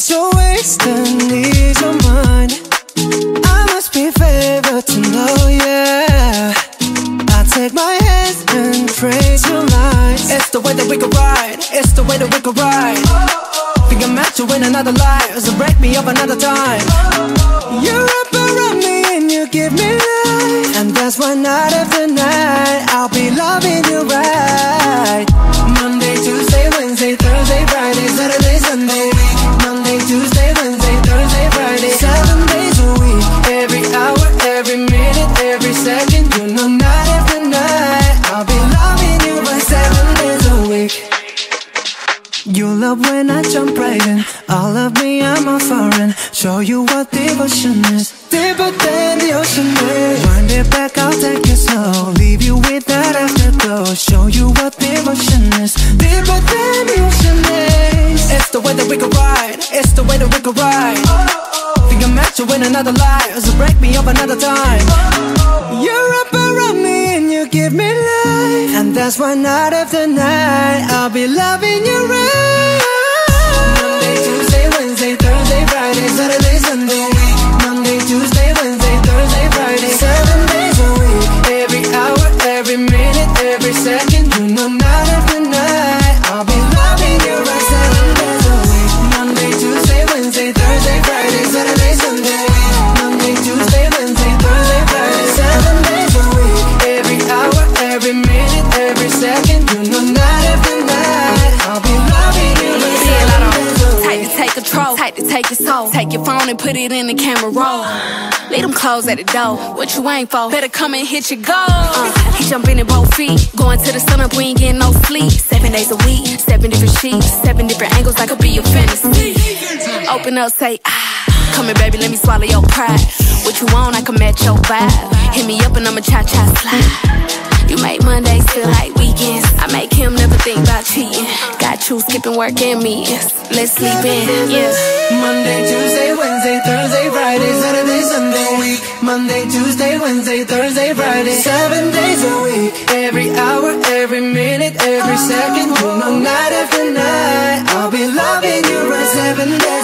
been so wasted, these are mine. I must be favored to know, yeah. I take my hands and praise your lies It's the way that we could ride, it's the way that we could ride. Think I'm meant to win another life, so break me up another time. You wrap around me and you give me life. And that's why night after night, I'll be loving you right. You love when I jump right in. All of me, I'm a foreign. Show you what devotion is. Deeper than the ocean is. Wind it back, I'll take it slow. Leave you with that afterglow. Show you what devotion is. Deeper than the ocean is. It's the way that we can ride. It's the way that we can ride. Think I'm meant to win another life. So break me up another time. You're up around me you give me life And that's why night after night I'll be loving you right. Monday, Tuesday, Wednesday, Thursday, Friday, Saturday, Sunday. Monday, Tuesday, Wednesday, Thursday, Friday. Seven days a week Every hour, every minute, every second. You know night after night I'll be loving you right. Seven days a week Monday, Tuesday, Wednesday, Thursday, Friday, take to take your soul. Take your phone and put it in the camera roll. Leave them clothes at the door. What you ain't for? Better come and hit your goal. Uh, he jumping in both feet. Going to the sun up, we ain't getting no sleep. Seven days a week, seven different sheets, seven different angles. I could be your fantasy. Open up, say ah. Come here, baby, let me swallow your pride. What you want, I can match your vibe. Hit me up and I'ma cha cha slide. You make Mondays feel like weekends. I make him never think about cheating. Got you skipping work and meetings. Let's sleep in, yeah. Monday, Tuesday, Wednesday, Thursday, Friday, Saturday, Sunday, week. Monday, Tuesday, Wednesday, Thursday, Friday, seven days a week. Every hour, every minute, every second, you know, night after night. I'll be loving you right seven days.